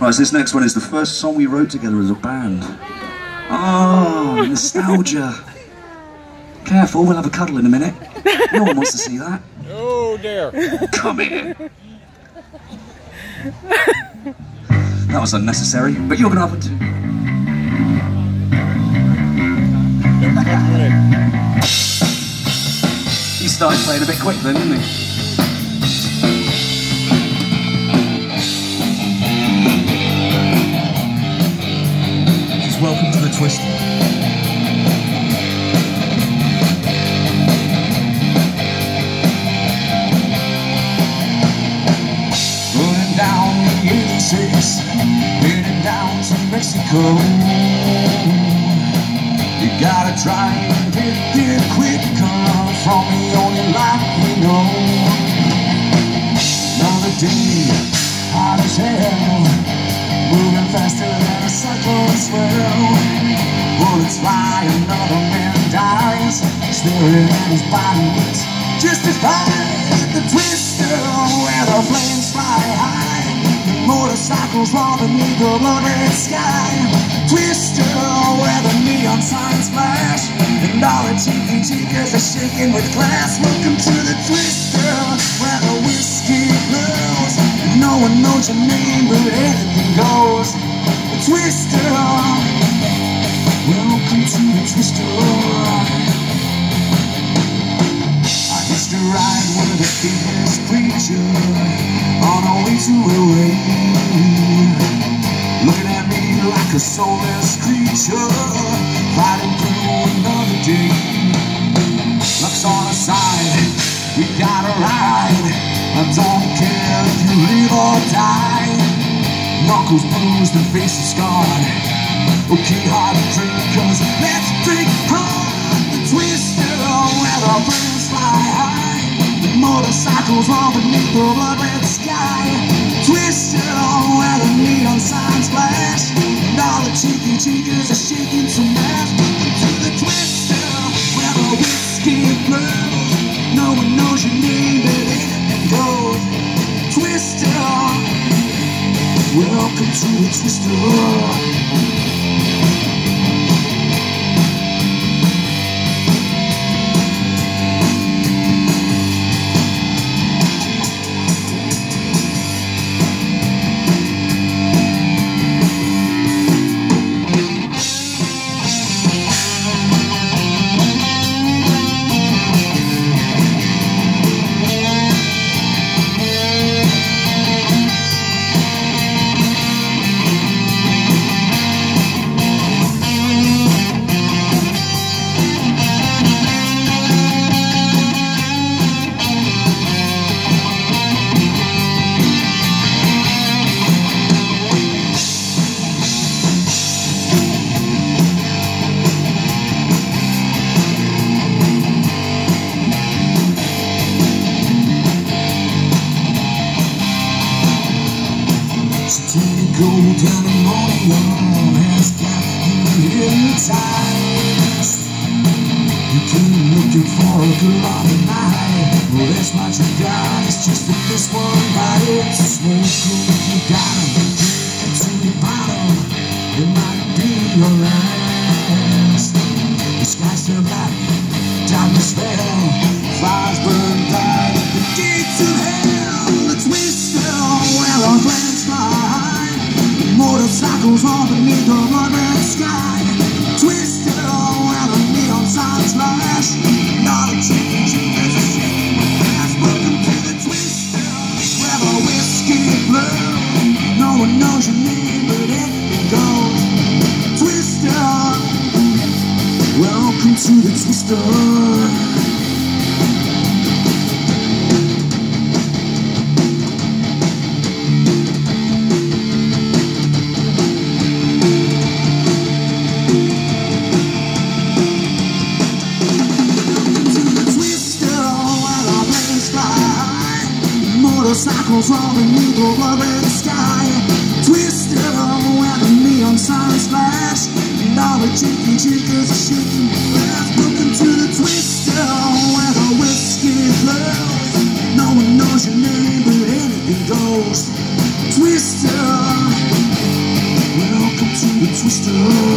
Right, so this next one is the first song we wrote together as a band. Oh, nostalgia. Careful, we'll have a cuddle in a minute. No one wants to see that. Oh dear. Come here. That was unnecessary, but you're gonna have it too. He started playing a bit quick then, didn't he? Twist. Rolling down the 86, heading down to Mexico. You gotta try and get there quick, come from the only life we know. Another day, hot as hell, moving faster cyclone swell. Bullets fly, another man dies, staring at his body, it's justified. The twister where the flames fly high, the motorcycles roll beneath the blooded sky. Twister where the neon signs flash, and all the cheeky cheekers are shaking with glass. Welcome to the twister where the whiskey blows, no one knows your name, but anything goes. The twister. Welcome to the twister. I hitched a ride with a famous preacher on our way to a rave. Looking at me like a soulless creature, fighting through another day. Luck's on our side, we gotta ride. I don't care if you live or die. Knuckles bruised and faces scarred. Okay, hard to drink, cause let's drink hard. The twister where the flames fly high. The motorcycles roll beneath the blood-red sky. Twister where the neon signs flash. And all the cheeky cheekers are shaking to mash. To the twister where the whiskey flows. No one knows your name, but anything goes. Twister. Welcome to the twister. Morning has got you hypnotized. You came looking for a good on the that's what you got. It's just that this one. So smoke if you got. Drink it to the. It might be your last. The sky's black. Fires burn bright. The gates of hell. Motorcycles all beneath the blood-red sky. Twister where the neon signs flash. Not a change as a shame glass. Welcome to the twister where the whiskey blows. No one knows your name, but anything goes. Twister. Welcome to the. Twister Motorcycles roll beneath the blood-red sky. Twister where the neon signs flash. And all the cheeky cheekers are shaking fast. Welcome to the twister where the whiskey flows. No one knows your name, but anything goes. Twister. Welcome to the twister.